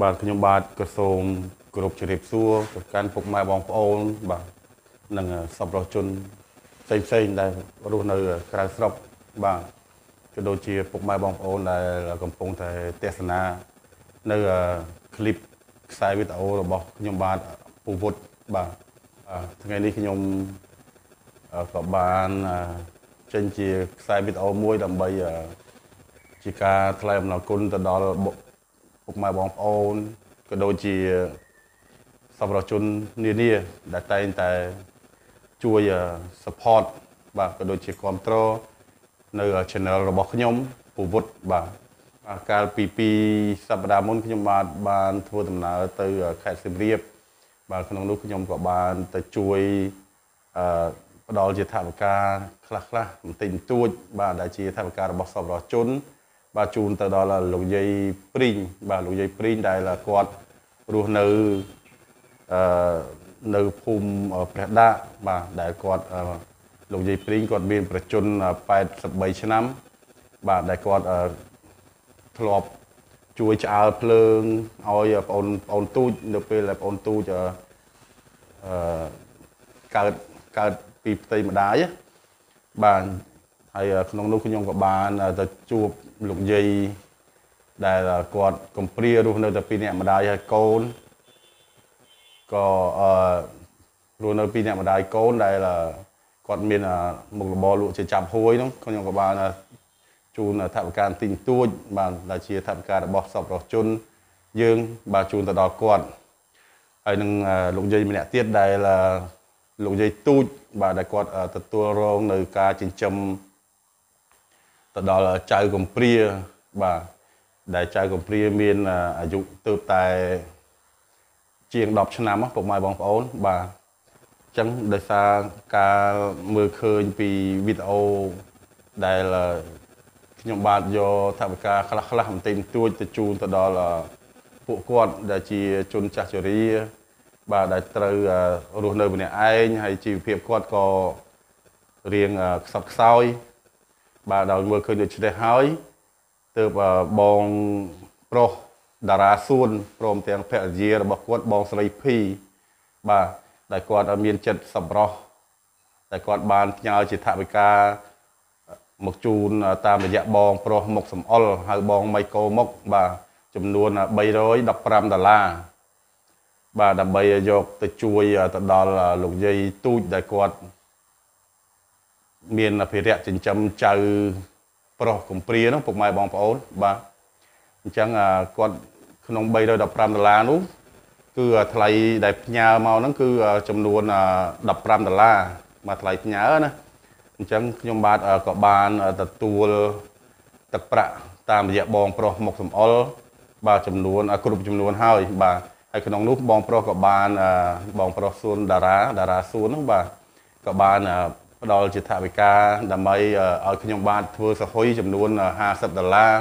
បាទខ្ញុំបាទក៏សូមគោរពជម្រាបសួរទៅកាន់ពុកម៉ែបងប្អូនបាទនិងសប្បុរសជនផ្សេងផ្សេងៗដែលរស់នៅក្រៅស្រុកបាទក៏ដូចជាពុកម៉ែបងប្អូនដែលកំពុងតែទស្សនានៅคลิปខ្សែវីដេអូរបស់ខ្ញុំបាទពូវុឌ្ឍបាទអឺថ្ងៃនេះខ្ញុំអឺក៏បានអឺចេញជាខ្សែវីដេអូមួយដើម្បីអឺជាការថ្លែងអំណរគុណទៅដល់បុ ពុកម៉ែបងប្អូនក៏ដូចជាសប្បុរសជននានាដែលតែងតែជួយអឺ support បាទក៏ដូចជាគ្រប់គ្រងនៅ channel របស់ខ្ញុំពូវុឌ្ឍបាទអាកាលពី2សប្តាហ៍មុនខ្ញុំបានបានធ្វើដំណើរទៅខេត្តសៀមរាបបាទក្នុងនោះខ្ញុំក៏បានទៅជួយអឺផ្ដល់ជាថវិកាខ្លះខ្លះបន្តិចបន្តួច បាទដែលជាថវិការបស់សប្បុរសជន បាទជូនទៅដល់លោកយាយព្រីងបាទលោកយាយព្រីងដែលគាត់រស់នៅអឺនៅភូមិព្រះដាបាទដែលគាត់អឺលោកយាយព្រីងគាត់មានប្រជជន83ឆ្នាំ បាទដែលគាត់អឺធ្លាប់ជួយឆ្អើរភ្លើងឲ្យបងប្អូនទូចនៅពេលដែលបងទូចអឺអឺកើតកើតពីផ្ទៃម្ដាយបាទហើយក្នុងនោះខ្ញុំក៏បានទៅជួប លោកយាយដែលគាត់កំព្រារស់នៅតែពីរអ្នកម្ដាយហើយកូនក៏អឺរស់នៅពីរអ្នកម្ដាយកូនដែលគាត់មានមុខរបរលក់ជាចាប់ហួយនោះខ្ញុំក៏បានជូនថវិកាទិញទួចបាទដែលជាថវិការបស់សប្បុរសជន យើងបាទជូនទៅដល់គាត់ហើយនឹងលោកយាយម្នាក់ទៀតដែលលោកយាយទូចបាទដែលគាត់ទទួលរងនៅការចិញ្ចឹម ទៅដល់ចៅកំព្រាបាទដែលចៅកំព្រាមានអាយុទៅតែជាង10ឆ្នាំពុកម៉ែបងប្អូនបាទអញ្ចឹងដោយសារការមើលឃើញពីវីដេអូដែលខ្ញុំបាទយកថវិកាខ្លះខ្លះបន្តិចបន្តួចទៅជូនទៅដល់ពួកគាត់ដែលជាជនចាស់ជរាបាទដែលត្រូវរស់នៅម្នាក់ឯងហើយជីវភាពគាត់ក៏រៀងខ្សត់ខ្សោយ បាទដល់មើលឃើញដូចនេះហើយទើបបងប្រុសតារាសួនព្រមទាំងភរិយារបស់គាត់បងស្រីភីបាទដែលគាត់មានចិត្តសម្រោះតែគាត់បានផ្ញើជាថវិកាមកជូនតាមរយៈបងប្រុសមុខសំអល់ហៅបងម៉ៃកូមុខបាទចំនួន315ដុល្លារបាទដើម្បីយកទៅជួយទៅដល់លោកយាយទូចដែលគាត់ មានអភិរក្សចិញ្ចឹមចៅប្រុសកំព្រានោះពុកម៉ែបងប្អូនបាទអញ្ចឹងគាត់ក្នុង315ដុល្លារនោះគឺថ្លៃដែលផ្ញើមកហ្នឹងគឺចំនួន15ដុល្លារមកថ្លៃផ្ញើណាអញ្ចឹងខ្ញុំបាទក៏បានទទួលទឹកប្រាក់តាមរយៈបងប្រុសមុខសំអល់បាទចំនួនគ្រប់ចំនួនហើយបាទហើយក្នុងនោះបងប្រុសក៏បានបងប្រុសសួនតារាតារាសួនហ្នឹងបាទក៏បាន ផ្ដល់ជាថវិកាដើម្បីឲ្យខ្ញុំបាទធ្វើសហុយចំនួន50ដុល្លារ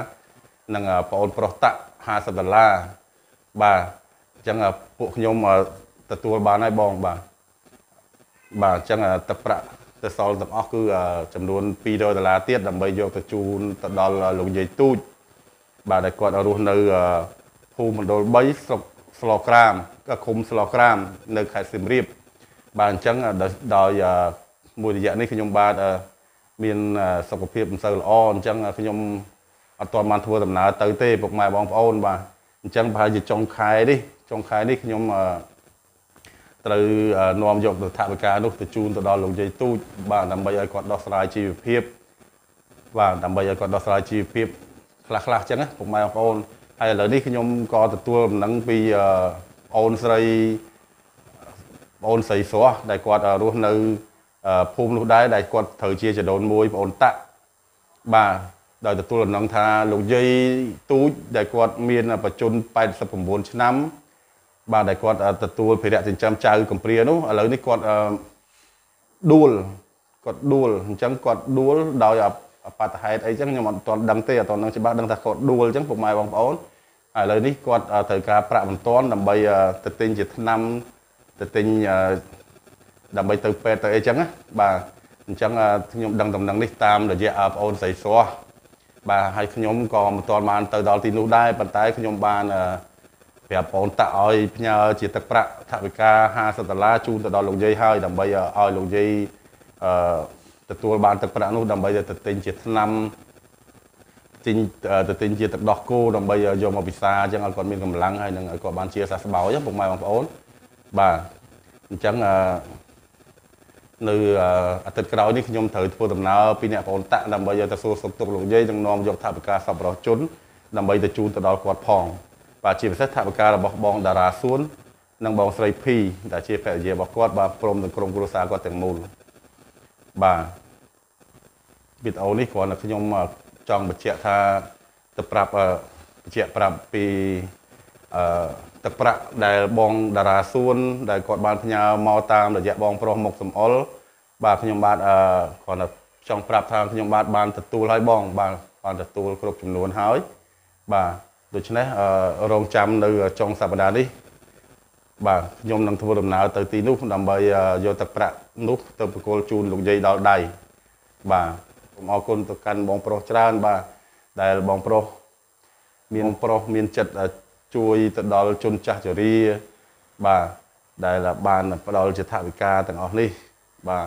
និងបងប្រុសតាក់50ដុល្លារបាទអញ្ចឹងពួកខ្ញុំទទួលបានហើយបងបាទបាទអញ្ចឹងទឹកប្រាក់ទៅសល់ទាំងអស់គឺចំនួន200ដុល្លារទៀតដើម្បីយកទៅជូនទៅដល់លោកយាយទូចបាទដែលគាត់រស់នៅភូមិមណ្ឌល3ស្រុកស្លក្រាមក៏ឃុំស្លក្រាម នៅខេត្តសៀមរាបបាទអញ្ចឹងដោយ មួយរយៈនេះខ្ញុំបាទមានសុខភាពមិនសូវល្អអញ្ចឹងខ្ញុំអត់ទាន់បានធ្វើដំណើរទៅទេពុកម៉ែបងប្អូនបាទអញ្ចឹងប្រហែលជាចុងខែនេះចុងខែនេះខ្ញុំត្រូវនាំយកទៅថវិកានោះទៅជូនទៅដល់លោកយាយទូចបាទដើម្បីឲ្យគាត់ដោះស្រាយជីវភាពបាទដើម្បីឲ្យគាត់ដោះស្រាយជីវភាពខ្លះខ្លះអញ្ចឹងណាពុកម៉ែបងប្អូនហើយឥឡូវនេះខ្ញុំក៏ទទួលដំណឹងពីអូនស្រីអូនស្រីស្រស់ដែលគាត់រស់នៅ ភូមិនោះដែរដែលគាត់ត្រូវជាចដូនមួយបងអូនតាក់បាទដោយទទួលដំណឹងថាលោកយាយទូចដែលគាត់មានបច្ចុប្បន្ន89ឆ្នាំ បាទដែលគាត់ទទួលភារៈចិញ្ចឹមចៅកំព្រានោះឥឡូវនេះគាត់ដួលគាត់ដួលអញ្ចឹងគាត់ដួលដោយបត្តិហេតុអីចឹងខ្ញុំអត់ទាន់ដឹងទេអត់ទាន់ដឹងច្បាស់ដឹងថាគាត់ដួលអញ្ចឹងពុកម៉ែបងប្អូនឥឡូវនេះគាត់ត្រូវការប្រាក់បន្ទាន់ដើម្បីទៅទិញជាថ្នាំទៅទិញ ដើម្បីទៅពេទ្យទៅអីចឹងណាបាទអញ្ចឹងខ្ញុំដឹងដំណឹងនេះតាមរយៈបងអូនស្រីស្រស់បាទហើយខ្ញុំក៏មិនទាន់បានទៅដល់ទីនោះដែរប៉ុន្តែខ្ញុំបានប្រាប់បងតាក់ឲ្យផ្ញើជាទឹកប្រាក់ថវិកា50ដុល្លារជូនទៅដល់លោកយាយហើយដើម្បីឲ្យលោកយាយអឺទទួលបានទឹកប្រាក់នោះដើម្បីទៅទិញជាថ្នាំទិញទៅទិញជាទឹកដោះគោដើម្បីយកមកពិសាអញ្ចឹងឲ្យគាត់មានកម្លាំងហើយនឹងឲ្យគាត់បានជាសះស្បើយពុកម៉ែបងប្អូនបាទអញ្ចឹងអឺ នៅអាទិត្យក្រោយនេះខ្ញុំត្រូវធ្វើដំណើរពីអ្នកប្អូនតាក់ដើម្បីយកទៅសួរសុខទុក្ខលោកយាយនិងនាំយកថវិកាសប្បុរសជនដើម្បីទៅជូនទៅដល់គាត់ផងបាទជាពិសេសថវិការបស់បងតារាសួននិងបងស្រីភីដែលជាភរិយារបស់គាត់បាទព្រមទាំងក្រុមគ្រួសារគាត់ទាំងមូលបាទវីដេអូនេះគ្រាន់តែខ្ញុំចង់បញ្ជាក់ថាទៅប្រាប់បញ្ជាក់ប្រាប់ពីអឺ ទឹកប្រាក់ដែលបងតារាសួន ដែលគាត់បានផ្ញើមកតាមរយៈបងប្រុសមុខសំអល់បាទខ្ញុំបាទអឺគ្រាន់តែចង់ប្រាប់ថាខ្ញុំបាទបានទទួលឲ្យបង បាទបានទទួលគ្រប់ចំនួនហើយបាទដូច្នេះរងចាំនៅចុងសប្តាហ៍នេះបាទខ្ញុំនឹងធ្វើដំណើរទៅទីនោះដើម្បីយកទឹកប្រាក់នោះទៅប្រគល់ជូនលោកយាយដល់ដៃបាទសូមអរគុណទៅកាន់បងប្រុសច្រើនបាទដែលបងប្រុសមានប្រុសមានចិត្ត ជួយទៅដល់ជនចាស់ជរាបាទដែលបានផ្ដល់ជាថវិកាទាំងអស់នេះបាទ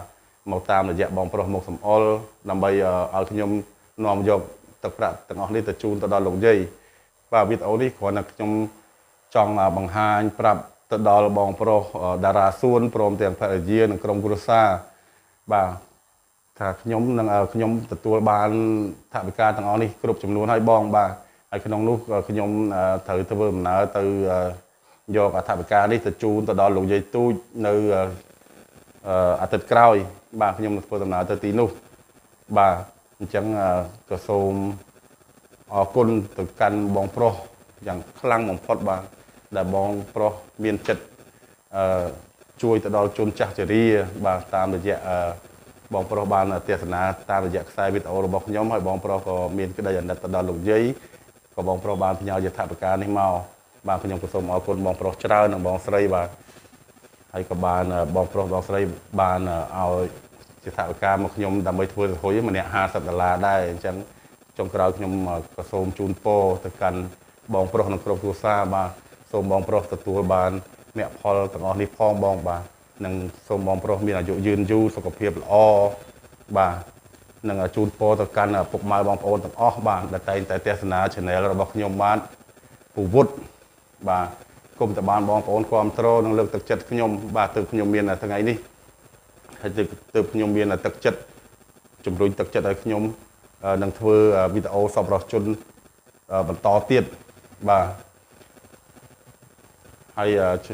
មកតាមរយៈបងប្រុសមកសំអល់ដើម្បីឲ្យខ្ញុំនាំយកទឹកប្រាក់ទាំងអស់នេះទៅជូនទៅដល់លោកយាយបាទវីដេអូនេះគ្រាន់តែខ្ញុំចង់បង្ហាញប្រាប់ទៅដល់បងប្រុសតារាសួនព្រមទាំងភរិយានិងក្រុមគ្រួសារបាទថាខ្ញុំនឹងខ្ញុំទទួលបានថវិកាទាំងអស់នេះគ្រប់ចំនួនហើយបងបាទ ហើយក្នុងនោះខ្ញុំត្រូវធ្វើដំណើរទៅយកអត្ថបការនេះទៅជូនទៅដល់លោកយាយទូចនៅអាទិត្យក្រោយ បាទខ្ញុំនឹងធ្វើដំណើរទៅទីនោះបាទអញ្ចឹងក៏សូមអរគុណទៅកាន់បងប្រុសយ៉ាងខ្លាំងបំផុតបាទដែលបងប្រុសមានចិត្តអឺជួយទៅដល់ជនចាស់ជរាបាទតាមរយៈបងប្រុសបានទេសនាតាមរយៈខ្សែវីដេអូរបស់ខ្ញុំហើយបងប្រុសក៏មានក្តីអាណិតទៅដល់លោកយាយ ក៏បងប្រុសបានផ្ញើយថាបការនេះមកបាទខ្ញុំក៏សូមអរគុណបងប្រុសច្រើននិងបងស្រីបាទហើយក៏បានបងប្រុសបងស្រីបានឲ្យជាថាបការមកខ្ញុំដើម្បីធ្វើរហុយម្នាក់50ដុល្លារដែរអញ្ចឹងចុងក្រោយខ្ញុំក៏សូមជូនពរទៅកាន់បងប្រុសនិងគ្រប់គ្រួសារបាទសូមបងប្រុសទទួលបានមគ្គផលទាំងអស់នេះផងបងបាទនិងសូមបងប្រុសមានអាយុយឺនយូរសុខភាពល្អបាទ និងជូនពរទៅកាន់ពុកម៉ែបងប្អូនទាំងអស់បាទដែលតែងតែទស្សនា Channel របស់ខ្ញុំបាទពូវុតបាទគុំតបានបងប្អូនគ្រប់គ្រងនិងលើកទឹកចិត្តខ្ញុំបាទទើបខ្ញុំមានថ្ងៃនេះហើយទើបខ្ញុំមានទឹកចិត្តជំរុញទឹកចិត្តឲ្យខ្ញុំនឹងធ្វើវីដេអូសពរស់ជនបន្តទៀតបាទហើយ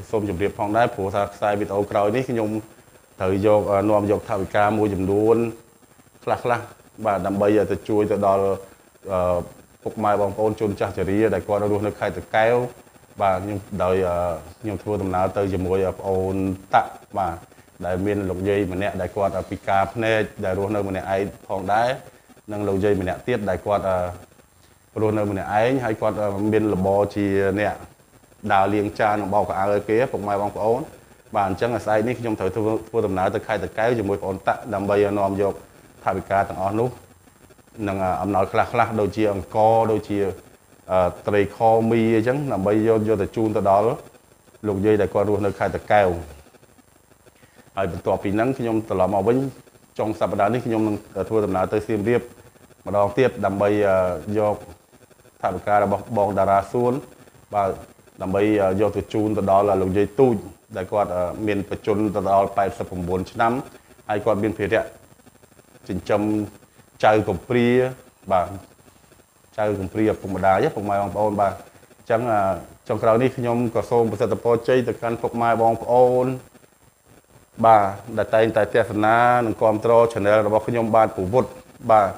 សូមជម្រាបផងដែរព្រោះថាខ្សែវីដេអូក្រោយនេះខ្ញុំត្រូវយកនាំយកថវិកាមួយចំនួន ខ្លះខ្លះបាទដើម្បីទៅជួយទៅដល់ពុកម៉ែបងប្អូនជនចាស់ជរាដែលគាត់រស់នៅខេត្តតាកែវបាទខ្ញុំដោយខ្ញុំធ្វើដំណើរទៅជាមួយប្អូនតាក់បាទដែលមានលោកយាយម្នាក់ដែលគាត់ពិការភ្នែកដែលរស់នៅម្នាក់ឯងផងដែរនិងលោកយាយម្នាក់ទៀតដែលគាត់រស់នៅម្នាក់ឯងហើយគាត់មានលបជាអ្នកដើរលាងចាននិងបោកកៅអៅឲ្យគេពុកម៉ែបងប្អូនបាទអញ្ចឹងអាស្អែកនេះខ្ញុំត្រូវធ្វើដំណើរទៅខេត្តតាកែវជាមួយបងតាក់ដើម្បីនាំយក ថវិកាទាំងអស់នោះនឹងអំណោយខ្លះខ្លះដូចជាអង្គដូចជាត្រីខមីអញ្ចឹងដើម្បីយកយកទៅជូនទៅដល់លោកយាយដែលគាត់រស់នៅខេត្តតាកែវហើយបន្ទាប់ពីហ្នឹងខ្ញុំត្រឡប់មកវិញចុងសប្តាហ៍នេះខ្ញុំនឹងធ្វើដំណើរទៅសៀមរាបម្ដងទៀតដើម្បីយកថវិការបស់បងតារាសួនបាទដើម្បីយកទៅជូនទៅដល់លោកយាយទូចដែលគាត់មានបច្ចុប្បន្នទៅដល់89ឆ្នាំហើយគាត់មានភារៈ ចិញ្ចឹមចៅកំព្រាបាទចៅកំព្រាឪពុកម្ដាយពុកម៉ែបងប្អូនបាទអញ្ចឹងចុងក្រោយនេះខ្ញុំក៏សូមប្រសិទ្ធពរជ័យទៅកាន់ពុកម៉ែបងប្អូនបាទដែលតែងតែទស្សនានិងគ្រប់គ្រង Channel របស់ខ្ញុំបាទពពុទ្ធបាទ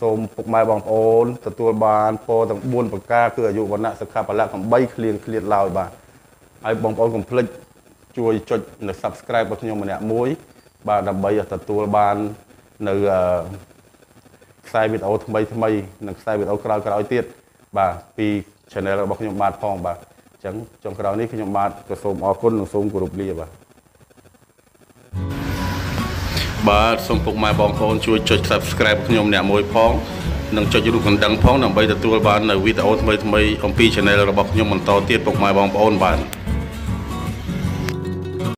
សូមពុកម៉ែបងប្អូនទទួលបានពរទាំង4ប្រការគឺអាយុវណ្ណៈសុខៈពលៈកំបីគ្លៀងគ្លៀតឡើយបាទហើយបងប្អូនកុំភ្លេចជួយចុចនៅ Subscribe របស់ខ្ញុំម្នាក់មួយ បាទដើម្បីទទួលបាន នៅខ្សែវីដេអូថ្មីថ្មីនិងខ្សែវីដេអូក្រោយក្រោយទៀតបាទពី channel របស់ខ្ញុំបាទផងបាទអញ្ចឹងចុងក្រោយនេះខ្ញុំបាទក៏សូមអរគុណនិងសូមគោរពលាបាទបាទសូមពុកម៉ែបងប្អូនជួយចុច Subscribe ខ្ញុំអ្នកមួយផងនិងចុចរូបកណ្ដឹងផងដើម្បីទទួលបាននៅវីដេអូថ្មីៗអំពី Channel របស់ខ្ញុំបន្តទៀតពុកម៉ែបងប្អូនបាទ